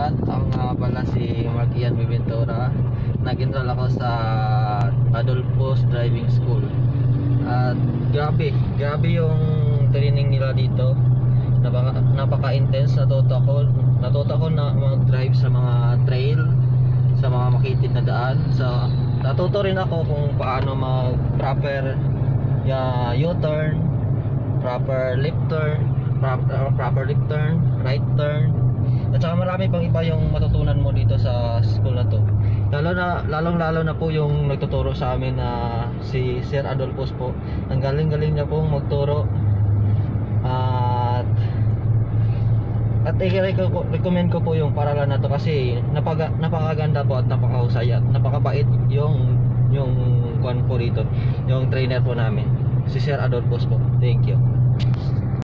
lahat. Ako nga pala si Mark Ian Biventura. Nag-enroll ako sa Adolfos Driving School. At grabe, grabe yung training nila dito. Napaka, napaka-intense. Natuto ako, natuto ako na mag-drive sa mga trail, sa mga makitid na daan. Sa, natuto rin ako kung paano mag-proper ya, U-turn, proper left turn, proper, proper left turn, right turn. Marami pang iba yung matutunan mo dito sa school na to. Lalo na lalong lalo na po yung nagtuturo sa amin na si Sir Adolfos po. Ang galing-galing niya pong magturo. At at i-recommend ko po yung paralan na to kasi napaga, napakaganda po at napakahusay at napakabait yung yung kwan po dito, yung trainer po namin, si Sir Adolfos po. Thank you.